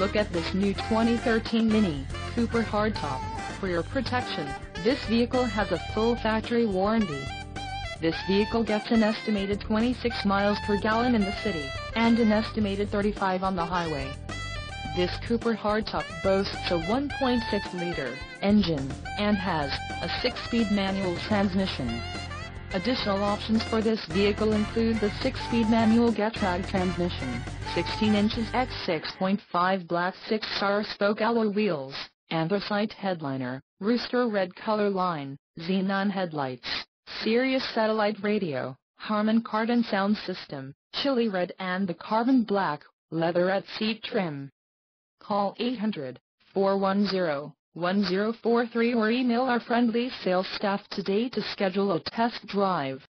Look at this new 2013 Mini Cooper Hardtop. For your protection, this vehicle has a full factory warranty. This vehicle gets an estimated 26 miles per gallon in the city, and an estimated 35 on the highway. This Cooper hardtop boasts a 1.6-liter engine, and has a 6-speed manual transmission. Additional options for this vehicle include the 6-speed manual Getrag transmission, 16 inches x 6.5 black 6-star spoke alloy wheels, anthracite headliner, rooster red color line, xenon headlights, Sirius satellite radio, Harman Kardon sound system, chili red and the carbon black, leatherette seat trim. Call 800-410-1043 or email our friendly sales staff today to schedule a test drive.